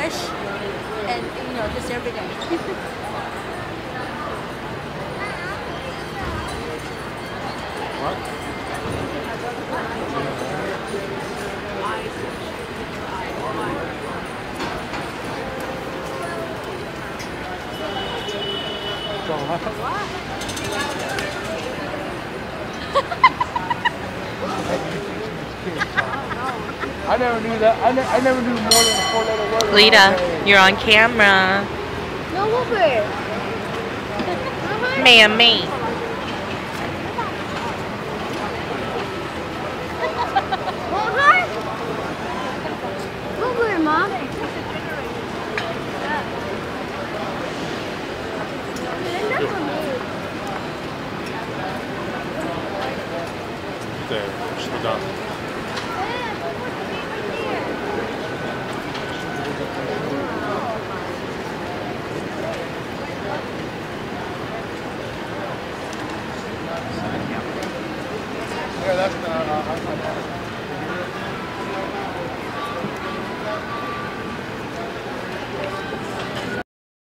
No, just every day. What? Go on. I never knew that. I, ne- I never knew more than a four letter word. Lita, you're on camera. No, Wilbur. Mammy. Want her? Mom. Linda me. There, she's done. Yeah, that's uh,